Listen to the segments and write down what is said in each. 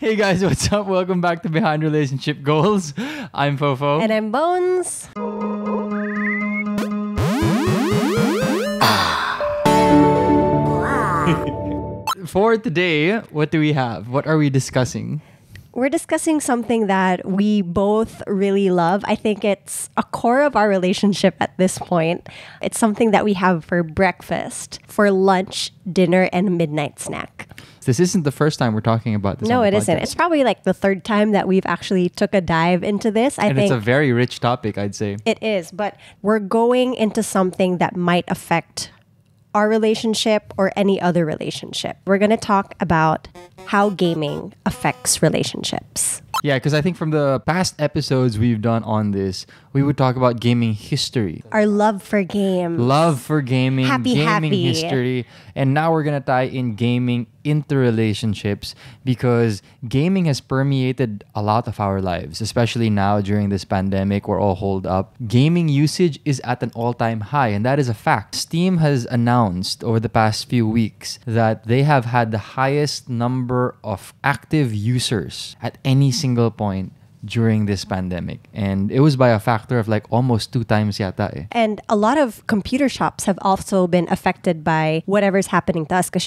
Hey guys, what's up? Welcome back to Behind Relationship Goals. I'm Fofo. And I'm Bones. For today, what do we have? What are we discussing? We're discussing something that we both really love. I think it's a core of our relationship at this point. It's something that we have for breakfast, for lunch, dinner, and midnight snack. This isn't the first time we're talking about this. No, it isn't. It's probably like the third time that we've actually took a dive into this. I and think it's a very rich topic, I'd say. It is, but we're going into something that might affect our relationship or any other relationship. We're going to talk about how gaming affects relationships. Yeah, because I think from the past episodes we've done on this, we would talk about gaming history. Our love for games. Love for gaming, Happy, gaming happy. history, and now we're gonna tie in gaming into relationships because gaming has permeated a lot of our lives, especially now during this pandemic. We're all holed up. Gaming usage is at an all-time high, and that is a fact. Steam has announced over the past few weeks that they have had the highest number of active users at any single point during this pandemic, and it was by a factor of like almost two times yata eh. And a lot of computer shops have also been affected by whatever's happening to us because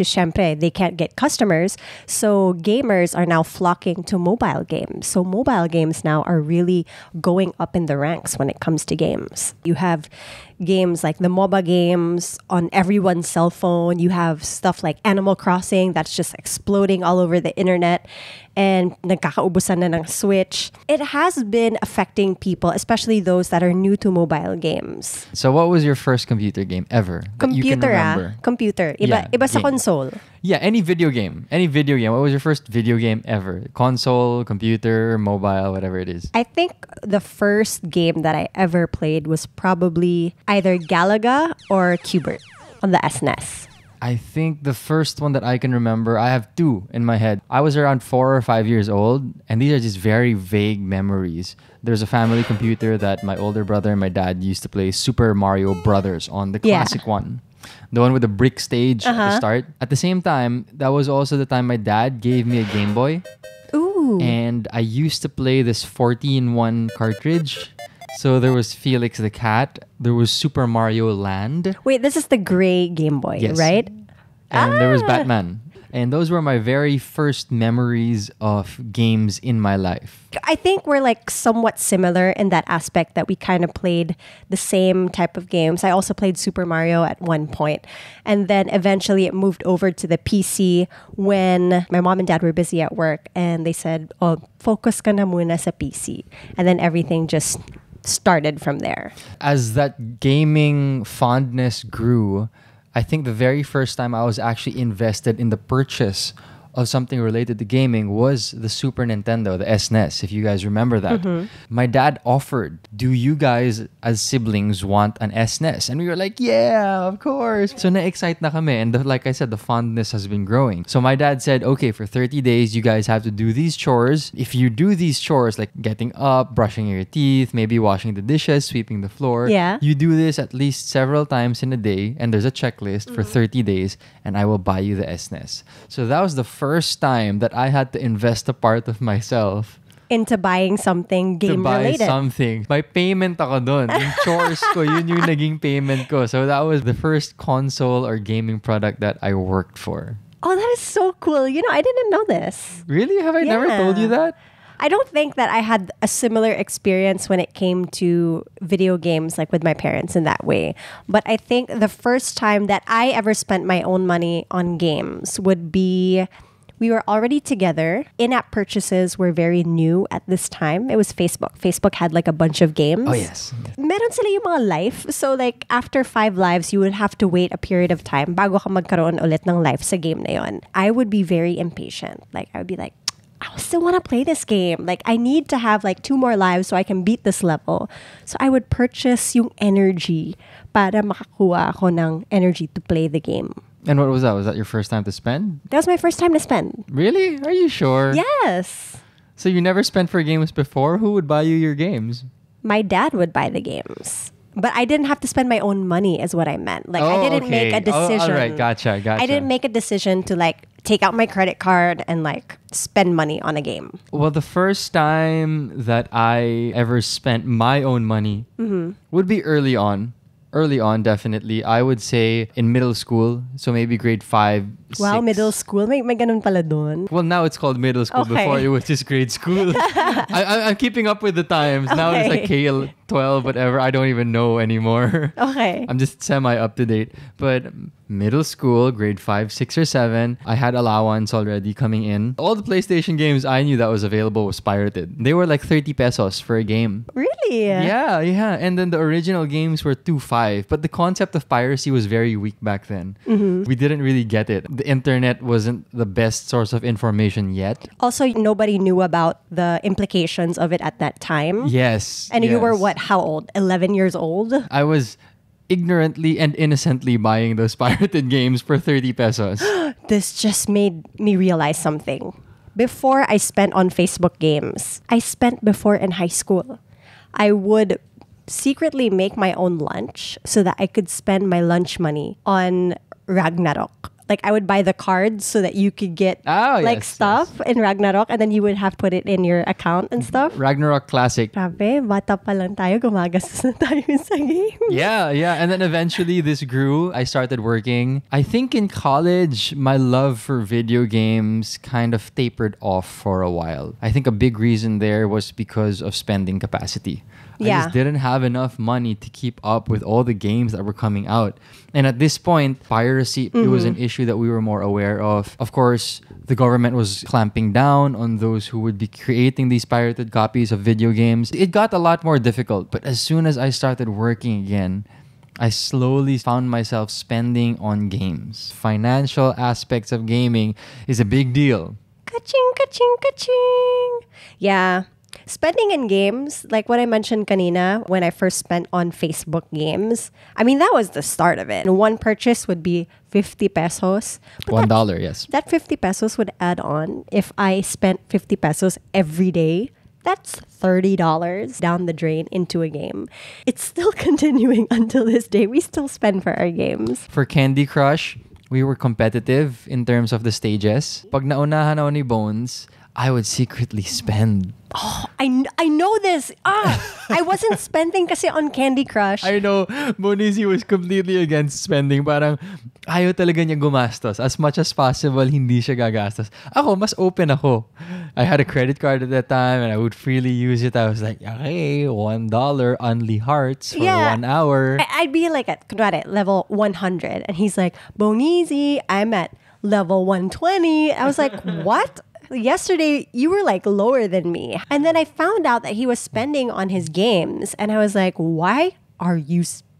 they can't get customers. So gamers are now flocking to mobile games. So mobile games now are really going up in the ranks when it comes to games. You have games like the MOBA games on everyone's cell phone. You have stuff like Animal Crossing that's just exploding all over the internet and nagkakaubusan na ng Switch. It has been affecting people, especially those that are new to mobile games. So what was your first computer game ever that you can Computer ah. Computer. Iba, Yeah, iba sa console. Yeah, any video game. Any video game. What was your first video game ever? Console, computer, mobile, whatever it is. I think the first game that I ever played was probably either Galaga or Q*bert on the SNES. I think the first one that I can remember, I have two in my head. I was around four or five years old, and these are just very vague memories. There's a family computer that my older brother and my dad used to play Super Mario Brothers on the Yeah. classic one. The one with the brick stage at the Uh-huh. start. At the same time, that was also the time my dad gave me a Game Boy. Ooh. and I used to play this 14 1 cartridge. So there was Felix the Cat, there was Super Mario Land, Wait, this is the gray Game Boy, Yes. right? and there was Ah. Batman. And those were my very first memories of games in my life. I think we're like somewhat similar in that aspect that we kind of played the same type of games. I also played Super Mario at one point, and then eventually it moved over to the PC when my mom and dad were busy at work, and they said, "Oh, focus ka na muna sa PC," and then everything just started from there. As that gaming fondness grew, I think the very first time I was actually invested in the purchase of something related to gaming was the Super Nintendo, the SNES, if you guys remember that. Mm-hmm. My dad offered, Do you guys as siblings want an SNES? And we were like, Yeah, of course. So na-excite na kami. And the, like I said, the fondness has been growing. So my dad said, Okay, for 30 days, you guys have to do these chores. If you do these chores, like getting up, brushing your teeth, maybe washing the dishes, sweeping the floor, Yeah. you do this at least several times in a day, and there's a checklist for mm-hmm. 30 days, and I will buy you the SNES. So that was the first time that I had to invest a part of myself Into buying something game to buy related. something. May payment ako dun. Yung chores ko, yun yung naging payment ko. So that was the first console or gaming product that I worked for. oh, that is so cool. You know, I didn't know this. Really? Have I never told you that? I don't think that I had a similar experience when it came to video games, like with my parents in that way. But I think the first time that I ever spent my own money on games would be we were already together. In app purchases were very new at this time. It was Facebook. Facebook had like a bunch of games. Oh, yes. Meron sila yung mga live. So like after five lives, you would have to wait a period of time bago ka magkaroon ulit ng live sa game na yon. I would be very impatient. Like I would be like, I still want to play this game. Like I need to have like two more lives so I can beat this level. So I would purchase yung energy para makakuha ako ng energy to play the game. And what was that? Was that your first time to spend? That was my first time to spend. Really? Are you sure? Yes. So you never spent for games before? Who would buy you your games? My dad would buy the games. But I didn't have to spend my own money, is what I meant. Like I Oh, didn't make a okay. Oh, decision. all right, gotcha, gotcha. I didn't make a decision to like take out my credit card and like spend money on a game. Well, the first time that I ever spent my own money Mm-hmm. would be early on. Early on, definitely. I would say in middle school, so maybe grade five. Wow, six. middle school. May, may ganun pala. Well, now it's called middle school. Okay. Before it was just grade school. I, I, I'm keeping up with the times. Okay. Now it's like. KL 12, whatever. I don't even know anymore. Okay. I'm just semi up to date. But middle school, grade five, six, or seven, I had allowance already coming in. All the PlayStation games I knew that was available was pirated. They were like 30 pesos for a game. Really? Yeah, yeah. And then the original games were 2 5. But the concept of piracy was very weak back then. Mm-hmm. We didn't really get it. The internet wasn't the best source of information yet. Also, nobody knew about the implications of it at that time. Yes. And you were what? How old? 11 years old? I was ignorantly and innocently buying those pirated games for 30 pesos. This just made me realize something. Before I spent on Facebook games, I spent before in high school. I would secretly make my own lunch so that I could spend my lunch money on Ragnarok. Like I would buy the cards so that you could get Oh, like yes, stuff in Ragnarok and then you would have put it in your account and stuff. Ragnarok Classic. Grabe, bata pa lang tayo, gumagastos na tayo sa game. Yeah, yeah. And then eventually this grew. I started working. I think in college, my love for video games kind of tapered off for a while. I think a big reason there was because of spending capacity. I Yeah. just didn't have enough money to keep up with all the games that were coming out. And at this point, piracy it was an mm-hmm. issue that we were more aware of. Of course, the government was clamping down on those who would be creating these pirated copies of video games. It got a lot more difficult, but as soon as I started working again, I slowly found myself spending on games. Financial aspects of gaming is a big deal. Ka-ching, ka-ching, ka-ching. Yeah. Spending in games, like what I mentioned kanina, when I first spent on Facebook games, I mean, that was the start of it. And one purchase would be 50 pesos. But One yes. that 50 pesos would add on if I spent 50 pesos every day. That's $30 down the drain into a game. It's still continuing until this day. We still spend for our games. For Candy Crush, we were competitive in terms of the stages. Pag naunahan ako ni Bones, I would secretly spend. Oh, I, I know this. Ah, I wasn't spending kasi on Candy Crush. I know, Monizy was completely against spending. Parang ayaw talaga niya gumastos. As much as possible, hindi siya gagastos. Ako, mas open ako. I had a credit card at that time and I would freely use it. I was like, okay, one dollar only hearts for Yeah. one hour. I- I'd be like at kunwari, level 100 and he's like, Bonizi, I'm at level 120. I was like, what? Yesterday you were like lower than me. And then I found out that he was spending on his games and I was like, why are you spending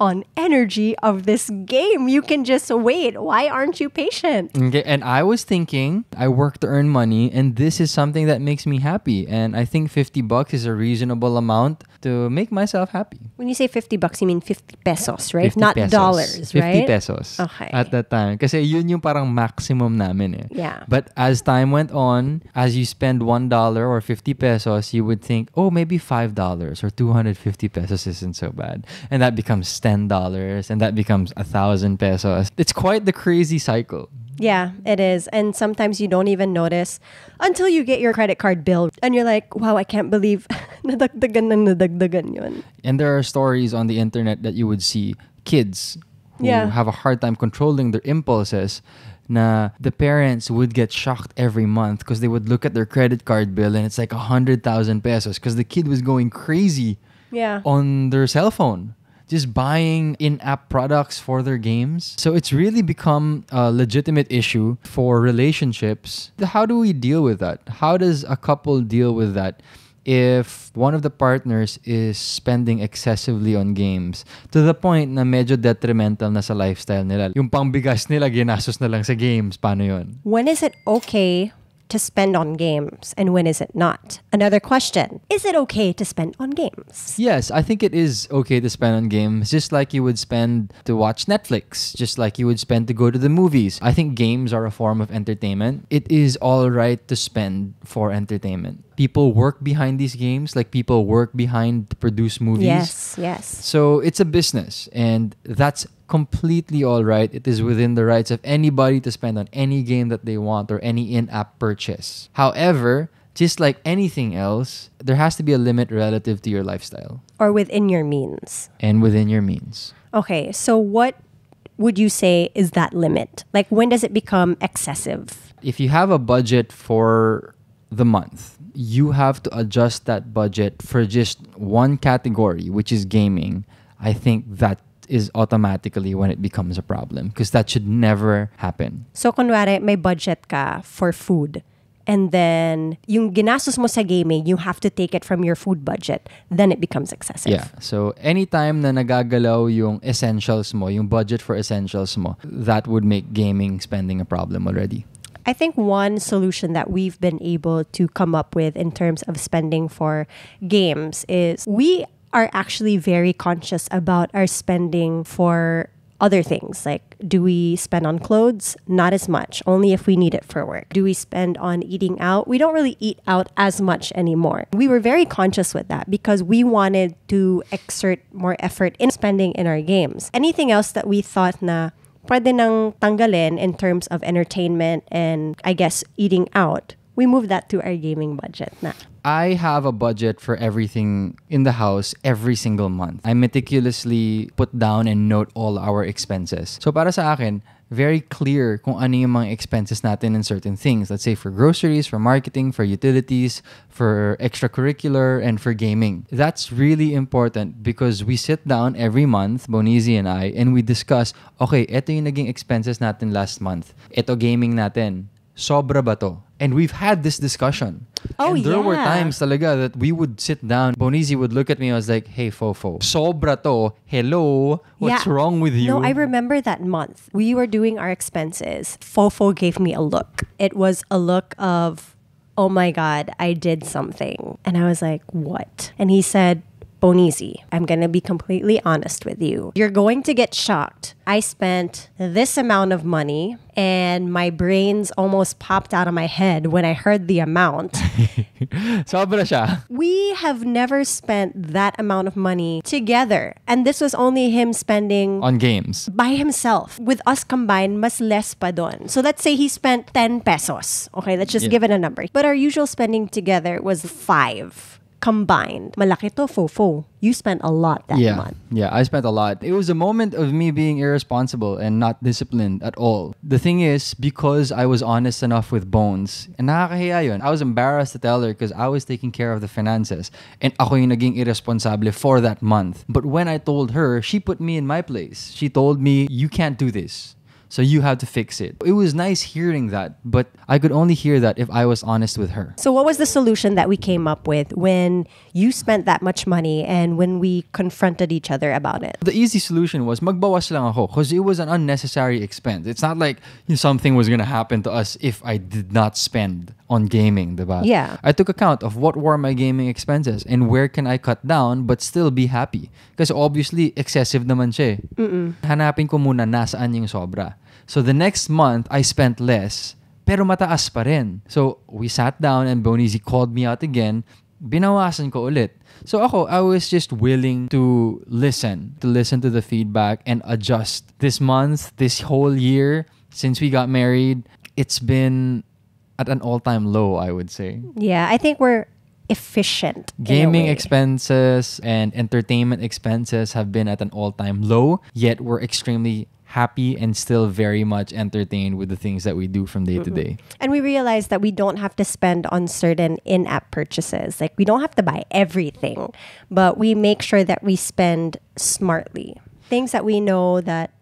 on energy of this game? You can just wait. Why aren't you patient? Okay, and I was thinking, I work to earn money, and this is something that makes me happy. And I think 50 bucks is a reasonable amount to make myself happy. When you say 50 bucks, you mean 50 pesos, right? 50 Not pesos. dollars, 50 pesos. Okay. At that time. Kasi yun yung parang maximum namin eh. Yeah. But as time went on, as you spend $1 or 50 pesos, you would think, oh, maybe $5 or 250 pesos isn't so bad. And that becomes $10 and that becomes a 1,000 pesos. It's quite the crazy cycle. Yeah, it is. And sometimes you don't even notice until you get your credit card bill and you're like, wow, I can't believe nadagdagan na nadagdagan yun. And there are stories on the internet that you would see kids who Yeah. have a hard time controlling their impulses. Na the parents would get shocked every month because they would look at their credit card bill and it's like a hundred thousand pesos because the kid was going crazy Yeah. on their cell phone, just buying in-app products for their games. So it's really become a legitimate issue for relationships. How do we deal with that? How does a couple deal with that? If one of the partners is spending excessively on games to the point na medyo detrimental na sa lifestyle nila. Yung pangbigas nila ginastos na lang sa games. Paano yun? When is it okay to spend on games and when is it not? Another question Is it okay to spend on games? Yes, I think it is okay to spend on games, just like you would spend to watch Netflix, just like you would spend to go to the movies. I think games are a form of entertainment. It is all right to spend for entertainment. People work behind these games, like people work behind to produce movies. Yes, yes. So it's a business, and that's completely all right. It is within the rights of anybody to spend on any game that they want or any in app purchase. However, just like anything else, there has to be a limit relative to your lifestyle Or within your means. and within your means. Okay, so what would you say is that limit? Like, when does it become excessive? If you have a budget for the month, you have to adjust that budget for just one category, which is gaming. I think that is automatically when it becomes a problem because that should never happen. So, kunwari, may budget ka for food. And then, yung ginastos mo sa gaming, you have to take it from your food budget. Then it becomes excessive. Yeah. So anytime na nagagalaw yung essentials mo, yung budget for essentials mo, that would make gaming spending a problem already. I think one solution that we've been able to come up with in terms of spending for games is we are actually very conscious about our spending for other things. Like, do we spend on clothes? Not as much, only if we need it for work. Do we spend on eating out? We don't really eat out as much anymore. We were very conscious with that because we wanted to exert more effort in spending in our games. Anything else that we thought na pwede nang tanggalin in terms of entertainment and I guess eating out, we move that to our gaming budget na. I have a budget for everything in the house every single month. I meticulously put down and note all our expenses. So para sa akin, very clear kung ano yung mga expenses natin in certain things. Let's say for groceries, for marketing, for utilities, for extracurricular, and for gaming. That's really important because we sit down every month, Bonizi and I, and we discuss, okay, ito yung naging expenses natin last month. Ito gaming natin. Sobra ba to? And we've had this discussion. Oh, and there were times talaga that we would sit down. Bonizi would look at me and was like, hey, Fofo, sobra to. Hello? What's Yeah. wrong with you? No, I remember that month. We were doing our expenses. Fofo gave me a look. It was a look of, oh my God, I did something. And I was like, what? And he said, Bonizi, I'm going to be completely honest with you. You're going to get shocked. I spent this amount of money and my brains almost popped out of my head when I heard the amount. sobra siya. we have never spent that amount of money together. And this was only him spending On games. by himself. With us combined, mas less pa dun. So let's say he spent 10 pesos. Okay, let's just Yeah. give it a number. But our usual spending together was 5 combined. Malaki to, fofo. You spent a lot that yeah. month. Yeah, I spent a lot. It was a moment of me being irresponsible and not disciplined at all. The thing is, because I was honest enough with Bones, and nakakahiya yun, I was embarrassed to tell her because I was taking care of the finances and ako yung naging irresponsible for that month. But when I told her, she put me in my place. She told me, you can't do this. So you have to fix it. It was nice hearing that, but I could only hear that if I was honest with her. So, what was the solution that we came up with when you spent that much money and when we confronted each other about it? The easy solution was magbawas lang ako because it was an unnecessary expense. It's not like you know, something was gonna happen to us if I did not spend on gaming, diba? Yeah. I took account of what were my gaming expenses and where can I cut down but still be happy. Because obviously, excessive naman siya. eh. Hanapin ko muna nasaan yung sobra. So the next month, I spent less pero mataas pa rin. So we sat down and Bonizi called me out again. Binawasan ko ulit. So ako, I was just willing to listen, to listen to the feedback and adjust. This month, this whole year, since we got married, it's been at an all-time low, I would say. Yeah, I think we're efficient. Gaming expenses and entertainment expenses have been at an all-time low, yet we're extremely happy and still very much entertained with the things that we do from day to mm-hmm. day. And we realize that we don't have to spend on certain in app purchases. Like, we don't have to buy everything, but we make sure that we spend smartly. Things that we know that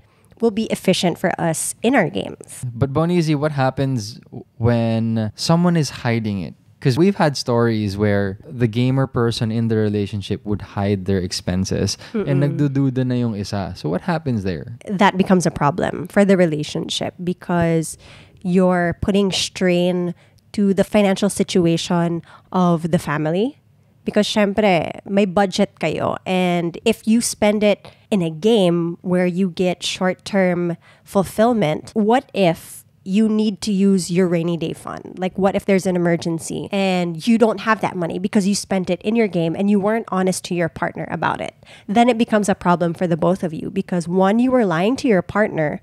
will be efficient for us in our games. But Bonizi, what happens when someone is hiding it? Because we've had stories where the gamer person in the relationship would hide their expenses and nagdududa na yung isa. So what happens there? That becomes a problem for the relationship because you're putting strain to the financial situation of the family. Because syempre, may budget kayo. And if you spend it in a game where you get short-term fulfillment, what if you need to use your rainy day fund? Like, what if there's an emergency and you don't have that money because you spent it in your game and you weren't honest to your partner about it? Then it becomes a problem for the both of you because one, you were lying to your partner,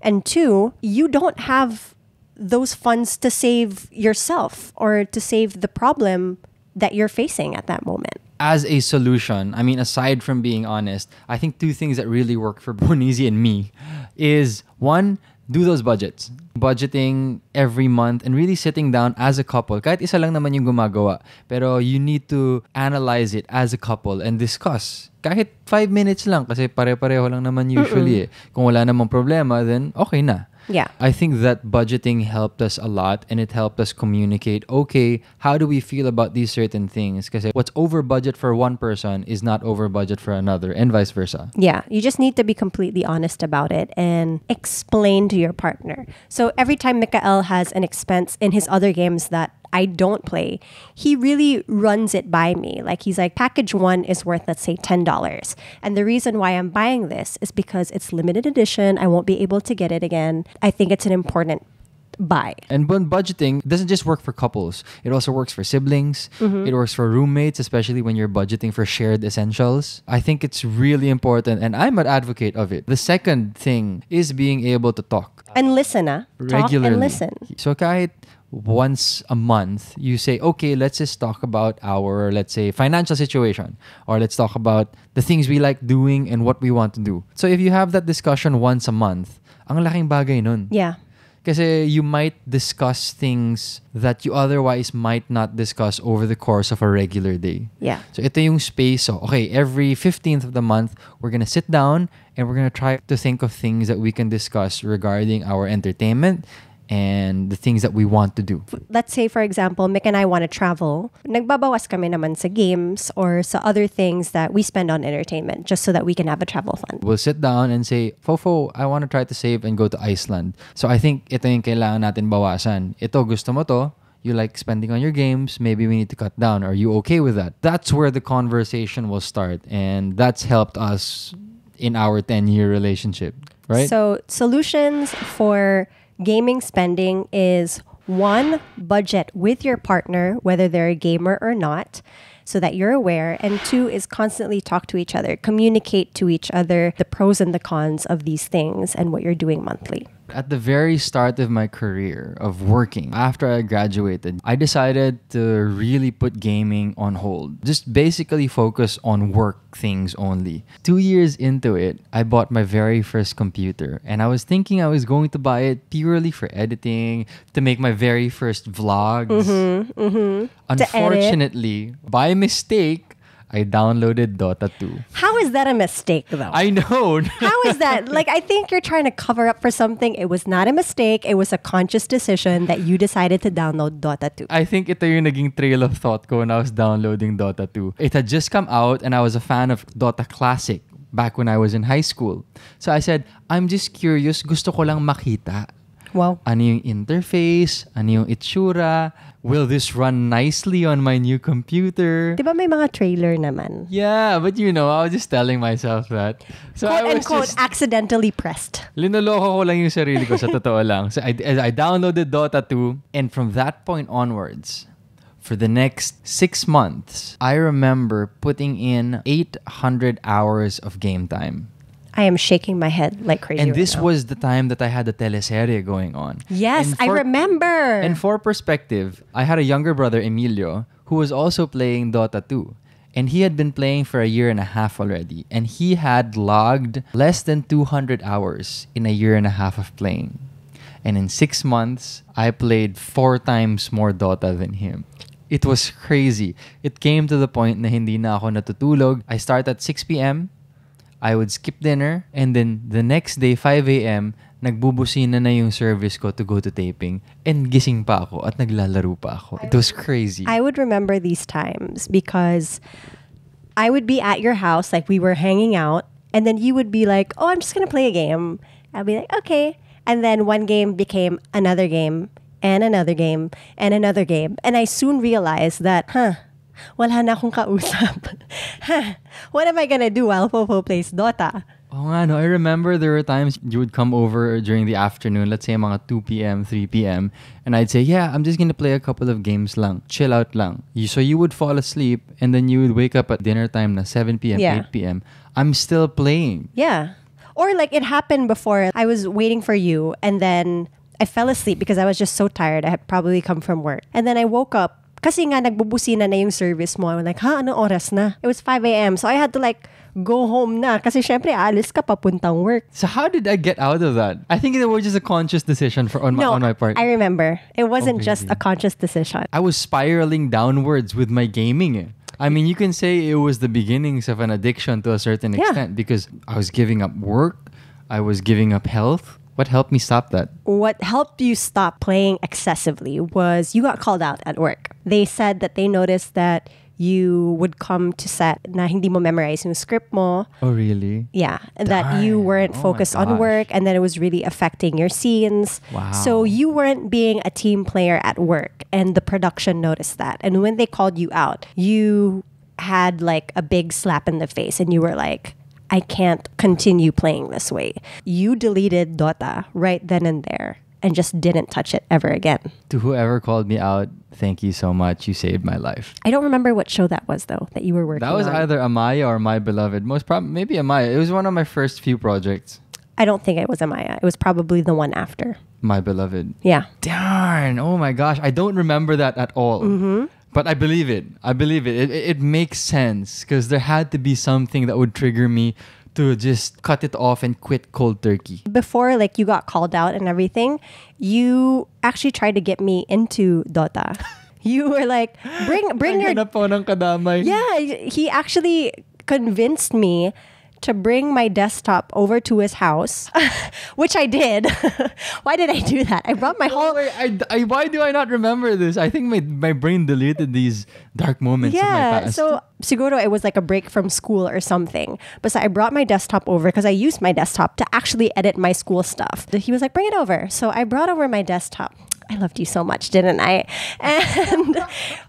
and two, you don't have those funds to save yourself or to save the problem that you're facing at that moment. As a solution, I mean, aside from being honest, I think two things that really work for Bonizi and me is one, do those budgets. Budgeting every month and really sitting down as a couple. Kahit isa lang naman yung gumagawa. Pero you need to analyze it as a couple and discuss. Kahit five minutes lang kasi pare-pareho lang naman usually eh. Kung wala namang problema, then okay na. Yeah. I think that budgeting helped us a lot and it helped us communicate okay, how do we feel about these certain things? Because what's over budget for one person is not over budget for another, and vice versa. Yeah, you just need to be completely honest about it and explain to your partner. So every time Mikael has an expense in his other games that I don't play, he really runs it by me. Like he's like, package one is worth, let's say, $10. And the reason why I'm buying this is because it's limited edition. I won't be able to get it again. I think it's an important buy. And when budgeting doesn't just work for couples, it also works for siblings. It works for roommates, especially when you're budgeting for shared essentials. I think it's really important, and I'm an advocate of it. The second thing is being able to talk And listen, ah. Talk and listen. So kahit once a month, you say, okay, let's just talk about our, let's say, financial situation, or let's talk about the things we like doing and what we want to do. So if you have that discussion once a month, ang laking bagay nun. Yeah. Kasi you might discuss things that you otherwise might not discuss over the course of a regular day. Yeah. So ito yung space. So, okay, every 15th of the month, we're gonna sit down and we're gonna try to think of things that we can discuss regarding our entertainment and the things that we want to do. let's say for example, Mick and I want to travel, nagbabawas kami naman sa games or sa other things that we spend on entertainment just so that we can have a travel fund. We'll sit down and say, Fofo, I want to try to save and go to Iceland. So I think ito yung kailangan natin bawasan. Ito, gusto mo to, you like spending on your games, maybe we need to cut down. Are you okay with that? That's where the conversation will start. And that's helped us in our 10 year relationship, right? So, solutions for gaming spending is one, budget with your partner, whether they're a gamer or not, so that you're aware. And two is constantly talk to each other, communicate to each other the pros and the cons of these things and what you're doing monthly. At the very start of my career of working, after I graduated, I decided to really put gaming on hold. Just basically focus on work things only. Two years into it, I bought my very first computer. And I was thinking I was going to buy it purely for editing, to make my very first vlogs. Mm-hmm, mm-hmm. Unfortunately, by mistake, I downloaded Dota 2. How is that a mistake, though? I know. How is that? Like, I think you're trying to cover up for something. It was not a mistake. It was a conscious decision that you decided to download Dota 2. I think ito yung naging trail of thought ko when I was downloading Dota 2. It had just come out and I was a fan of Dota Classic back when I was in high school. So I said, I'm just curious, gusto ko lang makita. Wow. Ano yung interface? Ano yung itsura? Will this run nicely on my new computer? Di ba may mga trailer naman? Yeah, but you know, I was just telling myself that. So Quote I was unquote, just accidentally pressed. Linoloko ko lang yung sarili ko sa totoo lang. So I, I downloaded Dota 2 and from that point onwards, for the next six months, I remember putting in 800 hours of game time. I am shaking my head like crazy. And right this now. was the time that I had the teleserye going on. Yes, And I remember. And for perspective, I had a younger brother, Emilio, who was also playing Dota 2. And he had been playing for a year and a half already. And he had logged less than 200 hours in a year and a half of playing. And in six months, I played four times more Dota than him. It was crazy. It came to the point na hindi na ako natutulog. I start at 6 p.m. I would skip dinner and then the next day 5 a.m. nagbubusina na yung service ko to go to taping and gising pa ako at naglalaro pa ako. It was crazy. I would remember these times because I would be at your house, like we were hanging out, and then you would be like, "Oh, I'm just gonna play a game." I'd be like, "Okay," and then one game became another game, and another game and another game. And I soon realized that, huh, wala na akong kausap. what am I gonna do while Popo plays Dota? Oh, nga, no. I remember there were times you would come over during the afternoon, let's say mga 2 p.m., 3 p.m., and I'd say, yeah, I'm just going to play a couple of games lang. Chill out lang. You, so you would fall asleep, and then you would wake up at dinner time na 7 p.m., Yeah. 8 p.m. I'm still playing. Yeah. Or like it happened before. I was waiting for you and then I fell asleep because I was just so tired. I had probably come from work. And then I woke up kasi nga nagbubusina na yung service mo. I'm like, ha, ano oras na? It was 5 a.m. So I had to like go home na kasi syempre alis ka papuntang work. So how did I get out of that? I think it was just a conscious decision for on my, No, on my part. I remember. It wasn't just really? a conscious decision. I was spiraling downwards with my gaming. eh. I mean, you can say it was the beginnings of an addiction to a certain Yeah. extent because I was giving up work, I was giving up health. What helped me stop that? What helped you stop playing excessively was you got called out at work. They said that they noticed that you would come to set na hindi mo memorize yung script mo. Oh, really? Yeah, And that you weren't Oh focused on work and then it was really affecting your scenes. Wow. So you weren't being a team player at work and the production noticed that. And when they called you out, you had like a big slap in the face and you were like, I can't continue playing this way. You deleted Dota right then and there and just didn't touch it ever again. To whoever called me out, thank you so much. You saved my life. I don't remember what show that was though that you were working That was on. either Amaya or My Beloved. Most probably, maybe Amaya. It was one of my first few projects. I don't think it was Amaya. It was probably the one after. My Beloved. Yeah. Darn! Oh my gosh, I don't remember that at all. Mm-hmm. But I believe it. I believe it. It, it, makes sense because there had to be something that would trigger me to just cut it off and quit cold turkey. before like you got called out and everything, you actually tried to get me into Dota. You were like, bring bring your Naghanap po ng kadamay. yeah. He actually convinced me to bring my desktop over to his house, which I did. Why did I do that? I brought my whole wait, I, I, why do I not remember this? I think my, my brain deleted these dark moments of my yeah. So siguro it was like a break from school or something. But so I brought my desktop over because I used my desktop to actually edit my school stuff. He was like, "Bring it over." So I brought over my desktop. I loved you so much, didn't I? And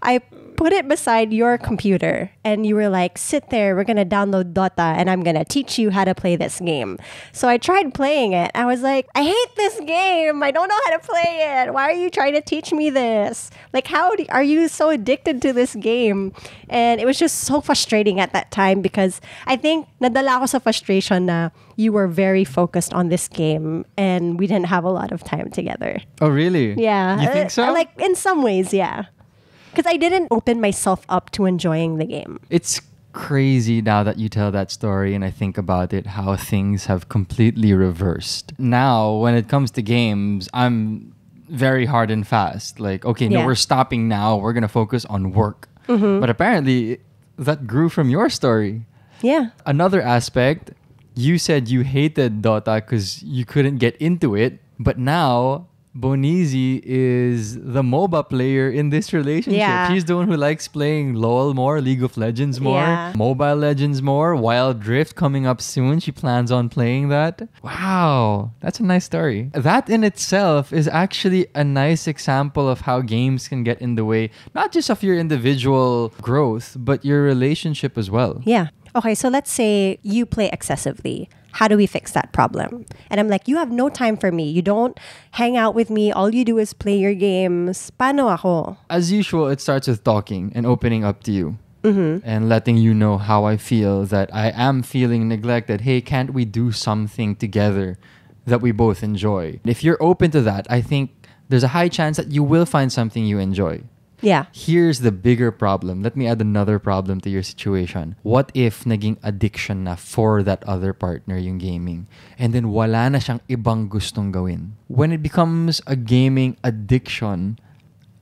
I put it beside your computer, and you were like, "Sit there. We're gonna download Dota, and I'm gonna teach you how to play this game." So I tried playing it. I was like, "I hate this game. I don't know how to play it. Why are you trying to teach me this? Like, how do, are you so addicted to this game?" And it was just so frustrating at that time because I think nadala ako sa frustration na you were very focused on this game and we didn't have a lot of time together. oh, really? Yeah. You think Uh, so? Like in some ways, yeah. Because I didn't open myself up to enjoying the game. it's crazy now that you tell that story and I think about it how things have completely reversed. Now, when it comes to games, I'm very hard and fast. Like, okay, no, we're stopping now. We're going to focus on work. Mm-hmm. But apparently, that grew from your story. Yeah. Another aspect, you said you hated Dota because you couldn't get into it, but now Bonizi is the MOBA player in this relationship. Yeah. She's the one who likes playing LOL more, League of Legends more, Yeah. Mobile Legends more, Wild Rift coming up soon. She plans on playing that. Wow, that's a nice story. That in itself is actually a nice example of how games can get in the way, not just of your individual growth, but your relationship as well. Yeah. Okay, so let's say you play excessively. How do we fix that problem? And I'm like, you have no time for me. You don't hang out with me. All you do is play your games. Paano ako? as usual, it starts with talking and opening up to you Mm-hmm. and letting you know how I feel that I am feeling neglected. Hey, can't we do something together that we both enjoy? If you're open to that, I think there's a high chance that you will find something you enjoy. Yeah. Here's the bigger problem. Let me add another problem to your situation. What if naging addiction na for that other partner yung gaming and then wala na siyang ibang gustong gawin? When it becomes a gaming addiction,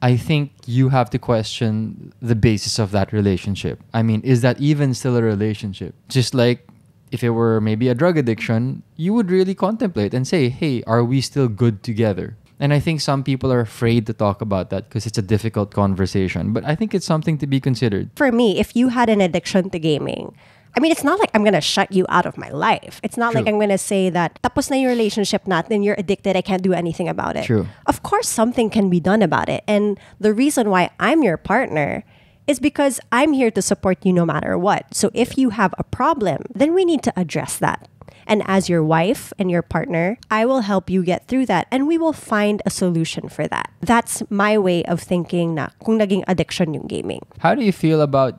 I think you have to question the basis of that relationship. I mean, is that even still a relationship? Just like if it were maybe a drug addiction, you would really contemplate and say, hey, are we still good together? And I think some people are afraid to talk about that because it's a difficult conversation. But I think it's something to be considered. For me, if you had an addiction to gaming, I mean, it's not like I'm gonna shut you out of my life. It's not like I'm gonna say that tapos na your relationship natin, you're addicted, I can't do anything about it. True. Of course, something can be done about it. And the reason why I'm your partner is because I'm here to support you no matter what. So if you have a problem, then we need to address that. And as your wife and your partner, I will help you get through that and we will find a solution for that. That's my way of thinking na kung naging addiction yung gaming. How do you feel about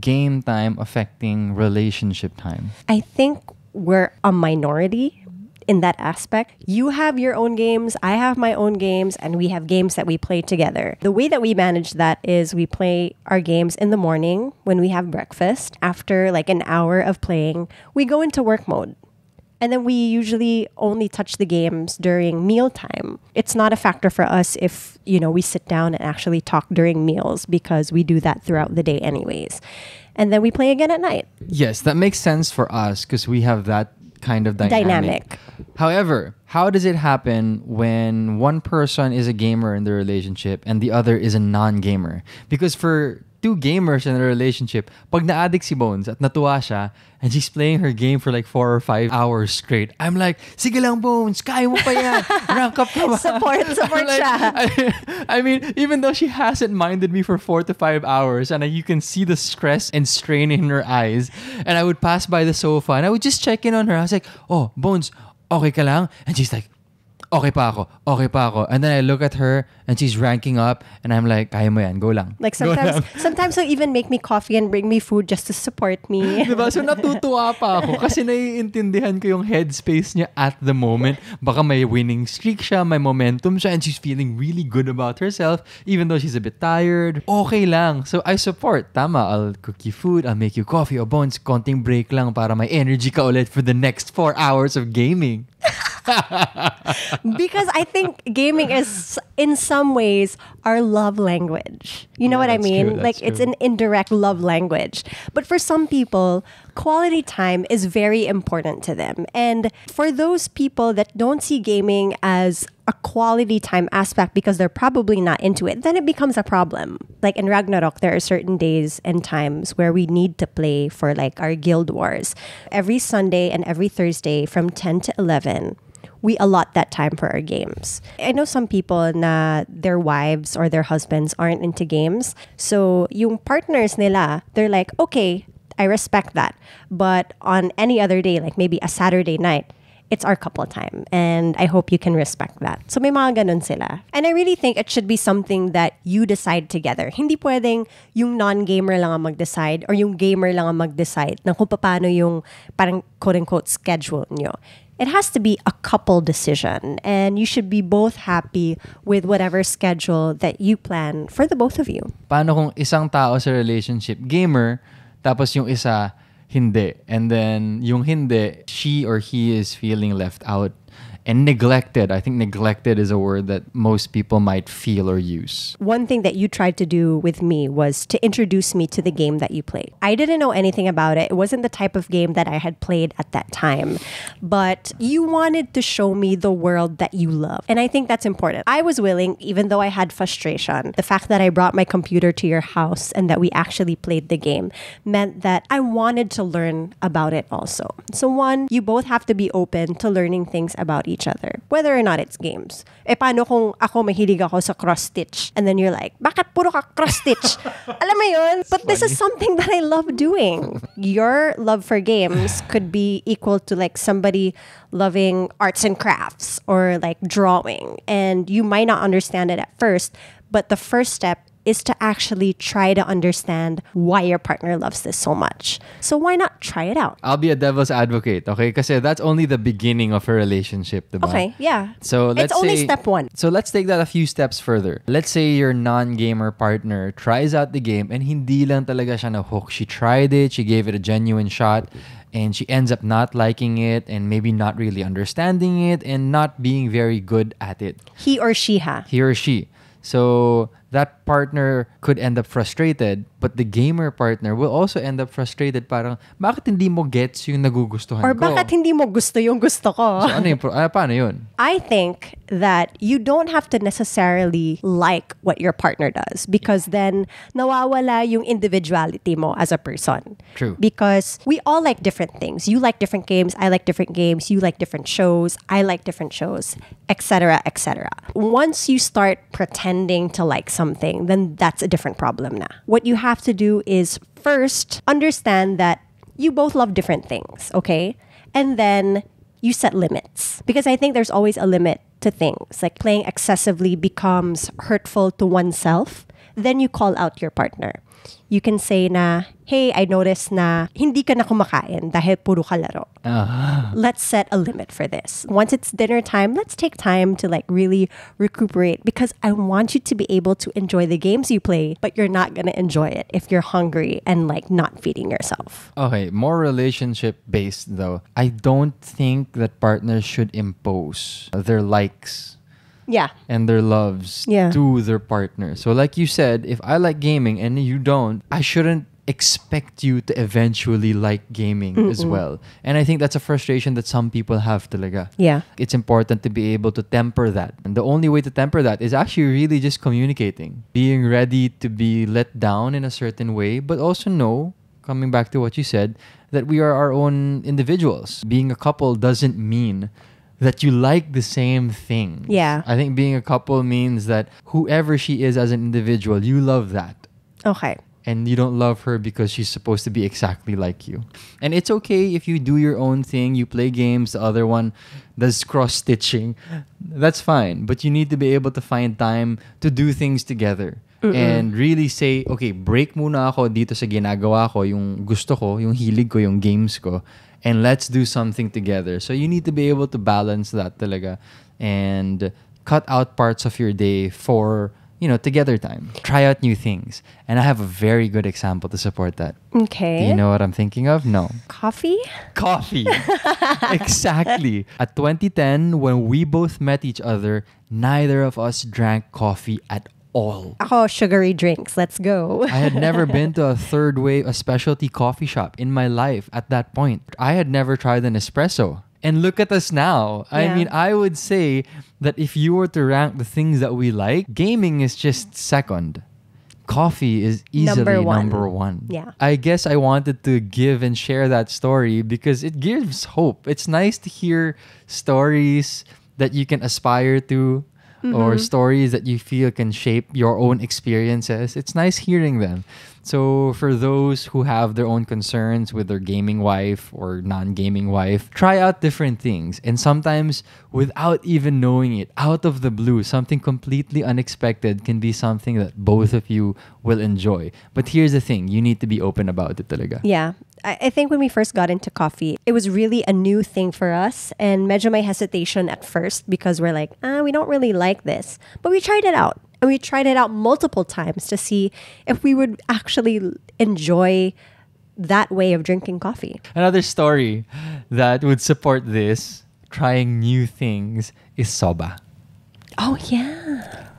game time affecting relationship time? I think we're a minority in that aspect. You have your own games, I have my own games, and we have games that we play together. The way that we manage that is we play our games in the morning when we have breakfast. After like an hour of playing, we go into work mode. And then we usually only touch the games during mealtime. It's not a factor for us if, you know, we sit down and actually talk during meals because we do that throughout the day anyways. And then we play again at night. Yes, that makes sense for us because we have that kind of dynamic. Dynamic. However, how does it happen when one person is a gamer in the relationship and the other is a non-gamer? Because for two gamers in a relationship, pag na-addict si Bones at natuwa siya and she's playing her game for like four or five hours straight, I'm like, sige lang Bones, kaya mo pa yan. Rank up ka ba? Support, support Like, siya. I, I mean, even though she hasn't minded me for four to five hours, and you can see the stress and strain in her eyes, and I would pass by the sofa and I would just check in on her. I was like, "Oh, Bones, okay ka lang?" And she's like, "Okay pa ako, okay pa ako." And then I look at her and she's ranking up, and I'm like, "Kaya mo yan, go lang." Like sometimes, lang. sometimes he'll even make me coffee and bring me food just to support me. Diba? So natutuwa pa ako kasi naiintindihan ko yung headspace niya at the moment. Baka may winning streak siya, may momentum siya, and she's feeling really good about herself even though she's a bit tired. Okay lang. So I support. Tama, I'll cook you food, I'll make you coffee o bones, konting break lang para may energy ka ulit for the next four hours of gaming. because I think gaming is, in some ways, our love language. You know Yeah, what I mean? true, like that's it's an indirect love language. But for some people, quality time is very important to them. And for those people that don't see gaming as a quality time aspect because they're probably not into it, then it becomes a problem. Like in Ragnarok, there are certain days and times where we need to play for like our guild wars. Every Sunday and every Thursday from 10 to 11, we allot that time for our games. I know some people na their wives or their husbands aren't into games. So yung partners nila, they're like, okay, I respect that. But on any other day, like maybe a Saturday night, it's our couple time. And I hope you can respect that. So may mga ganun sila. And I really think it should be something that you decide together. Hindi pwedeng yung non-gamer lang ang mag-decide or yung gamer lang ang mag-decide ng kung paano yung parang quote-unquote schedule nyo. It has to be a couple decision and you should be both happy with whatever schedule that you plan for the both of you. Paano kung isang tao sa relationship, gamer, tapos yung isa, hindi. And then yung hindi, she or he is feeling left out and neglected. I think neglected is a word that most people might feel or use. One thing that you tried to do with me was to introduce me to the game that you play. I didn't know anything about it. It wasn't the type of game that I had played at that time. But you wanted to show me the world that you love. And I think that's important. I was willing, even though I had frustration, the fact that I brought my computer to your house and that we actually played the game meant that I wanted to learn about it also. So, one, you both have to be open to learning things about each other, whether or not it's games. E paano kung ako mahilig ako sa cross-stitch and then you're like, bakit puro ka cross-stitch? Alam mo yun? But this is something that I love doing. Your love for games could be equal to like somebody loving arts and crafts or like drawing. And you might not understand it at first, but the first step is to actually try to understand why your partner loves this so much. So why not try it out? I'll be a devil's advocate, okay? Because that's only the beginning of a relationship, diba? Okay, yeah. So let's it's only say- step one. So let's take that a few steps further. Let's say your non-gamer partner tries out the game and hindi lang talaga siya na hook. She tried it, she gave it a genuine shot, and she ends up not liking it and maybe not really understanding it and not being very good at it. He or she ha. He or she. So that partner could end up frustrated, but the gamer partner will also end up frustrated. Parang, bakit hindi mo gets yung nagugustuhan Or ko? bakit hindi mo gusto yung gusto ko? So, ano yung, pro- ah, paano yun? I think that you don't have to necessarily like what your partner does because then nawawala yung individuality mo as a person. True. Because we all like different things. You like different games, I like different games, you like different shows, I like different shows, etc., etc. Once you start pretending to like something, then that's a different problem now. What you have to do is first understand that you both love different things, okay? And then you set limits because I think there's always a limit to things. Like playing excessively becomes hurtful to oneself, then you call out your partner. You can say na, hey, I noticed na hindi ka na kumakain dahil puro ka laro. Ah. Let's set a limit for this. Once it's dinner time, let's take time to like really recuperate because I want you to be able to enjoy the games you play, but you're not going to enjoy it if you're hungry and like not feeding yourself. Okay, more relationship based though. I don't think that partners should impose their likes Yeah. and their loves Yeah. to their partner. So like you said, if I like gaming and you don't, I shouldn't expect you to eventually like gaming as well. And I think that's a frustration that some people have talaga. Yeah. It's important to be able to temper that. And the only way to temper that is actually really just communicating. Being ready to be let down in a certain way, but also know, coming back to what you said, that we are our own individuals. Being a couple doesn't mean that you like the same thing. Yeah. I think being a couple means that whoever she is as an individual, you love that Okay. and you don't love her because she's supposed to be exactly like you. And it's okay if you do your own thing, you play games, the other one does cross stitching. That's fine, but you need to be able to find time to do things together. And really say, okay, break muna ako dito sa ginagawa ko, yung gusto ko, yung hilig ko, yung games ko, and let's do something together. So you need to be able to balance that talaga and cut out parts of your day for you know, together time. Try out new things. And I have a very good example to support that. Okay. Do you know what I'm thinking of? No. Coffee? Coffee. exactly. At 2010, when we both met each other, neither of us drank coffee at all. Ako, oh, sugary drinks. Let's go. I had never been to a third wave, a specialty coffee shop in my life at that point. I had never tried an espresso. And look at us now. I mean, I would say that if you were to rank the things that we like, gaming is just second. Coffee is easily Number number one. one. Yeah. I guess I wanted to give and share that story because it gives hope. It's nice to hear stories that you can aspire to or mm-hmm. stories that you feel can shape your own experiences. It's nice hearing them. So, for those who have their own concerns with their gaming wife or non gaming wife, try out different things. And sometimes, without even knowing it, out of the blue, something completely unexpected can be something that both of you will enjoy. But here's the thing you need to be open about it talaga. Yeah. I, think when we first got into coffee, it was really a new thing for us. And medyo may hesitation at first because we're like, ah, we don't really like this. But we tried it out. And we tried it out multiple times to see if we would actually enjoy that way of drinking coffee. Another story that would support this, trying new things, is soba. Oh, yeah.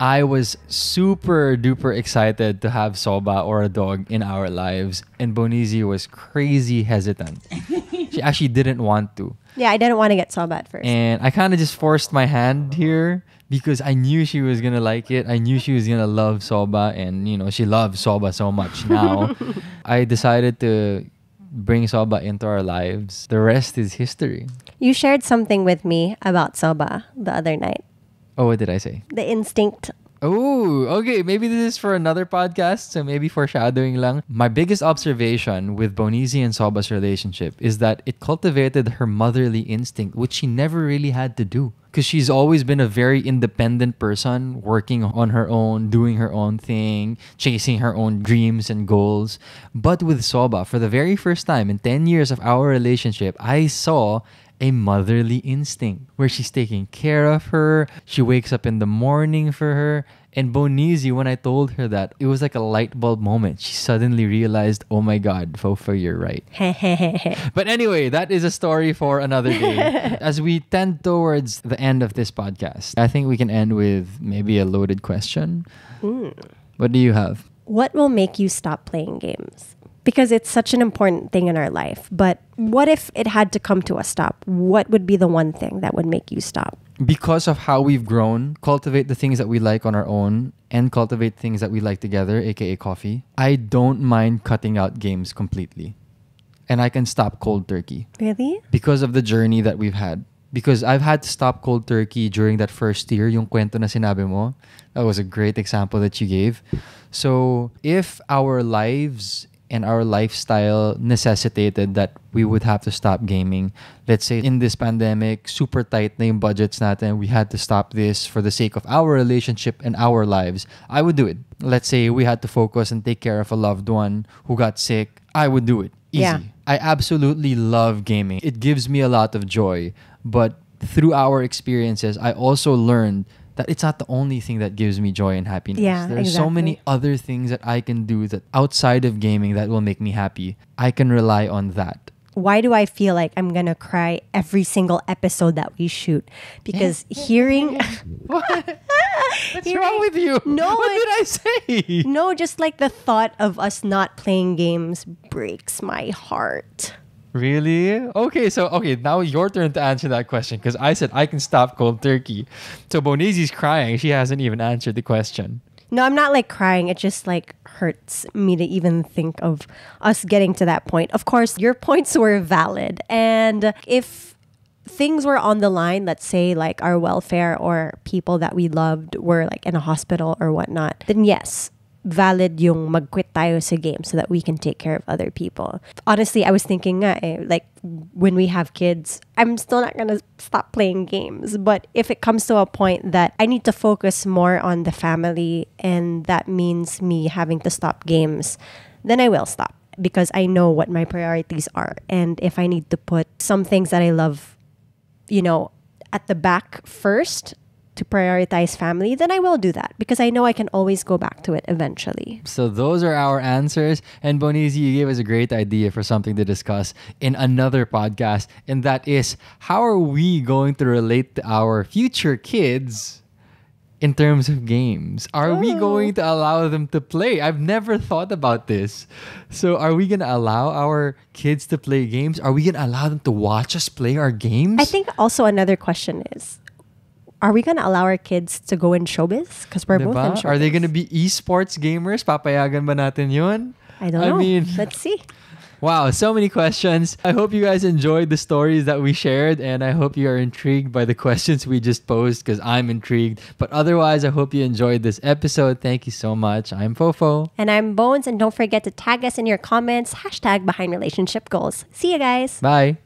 I was super duper excited to have Soba or a dog in our lives, and Bonizi was crazy hesitant. she actually didn't want to. Yeah, I didn't want to get soba at first. And I kind of just forced my hand here because I knew she was gonna like it. I knew she was gonna love soba, and you know she loves soba so much now. I decided to bring soba into our lives. The rest is history. you shared something with me about soba the other night. Oh, what did I say? The instinct. Oh, okay. Maybe this is for another podcast, so maybe foreshadowing lang. My biggest observation with Bonizi and Soba's relationship is that it cultivated her motherly instinct, which she never really had to do. Because she's always been a very independent person, working on her own, doing her own thing, chasing her own dreams and goals. But with Soba, for the very first time in 10 years of our relationship, I saw a motherly instinct where she's taking care of her. She wakes up in the morning for her And Bonizi, when I told her that, it was like a light bulb moment. She suddenly realized, oh my God, Fofa, you're right. But anyway, that is a story for another day. As we tend towards the end of this podcast, I think we can end with maybe a loaded question. Hmm. What do you have? what will make you stop playing games? Because it's such an important thing in our life. But what if it had to come to a stop? What would be the one thing that would make you stop? Because of how we've grown, cultivate the things that we like on our own and cultivate things that we like together, aka coffee. I don't mind cutting out games completely. And I can stop cold turkey. Really? because of the journey that we've had. Because I've had to stop cold turkey during that first year, yung kwento na sinabi mo. That was a great example that you gave. So, if our lives and our lifestyle necessitated that we would have to stop gaming, let's say in this pandemic, super tight na yung budgets natin, we had to stop this for the sake of our relationship and our lives, I would do it. Let's say we had to focus and take care of a loved one who got sick, I would do it. Easy. Yeah. I absolutely love gaming. It gives me a lot of joy. But through our experiences, I also learned that it's not the only thing that gives me joy and happiness. Yeah, There's so many other things that I can do that outside of gaming that will make me happy. I can rely on that. Why do I feel like I'm gonna cry every single episode that we shoot? Because hearing What? What's wrong with you? No, What did I say? no, just like the thought of us not playing games breaks my heart. Really? Okay, so okay, now your turn to answer that question because I said I can stop cold turkey. So Bonizi's crying. She hasn't even answered the question. No, I'm not like crying. It just like hurts me to even think of us getting to that point. Of course, your points were valid. And if things were on the line, let's say like our welfare or people that we loved were like in a hospital or whatnot, then yes, valid yung mag-quit tayo sa game so that we can take care of other people. Honestly, I was thinking nga eh, like when we have kids, I'm still not gonna stop playing games. But if it comes to a point that I need to focus more on the family and that means me having to stop games, then I will stop because I know what my priorities are. And if I need to put some things that I love, you know, at the back first to prioritize family, then I will do that because I know I can always go back to it eventually. So those are our answers. And Bonizi, you gave us a great idea for something to discuss in another podcast. And that is how are we going to relate to our future kids in terms of games? Are we Oh. going to allow them to play? I've never thought about this. So are we going to allow our kids to play games? Are we going to allow them to watch us play our games? I think also another question is are we going to allow our kids to go in showbiz? Because we're both in showbiz. Are they going to be esports gamers? Papayagan ba natin yun? I don't I know. mean- Let's see. Wow, so many questions. I hope you guys enjoyed the stories that we shared, and I hope you are intrigued by the questions we just posed because I'm intrigued. But otherwise, I hope you enjoyed this episode. Thank you so much. I'm Fofo. And I'm Bones, and don't forget to tag us in your comments. Hashtag behind relationship goals. See you guys. Bye.